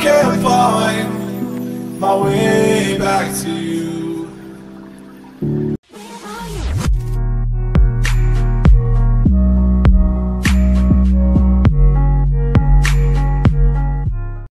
can't find my way back to you.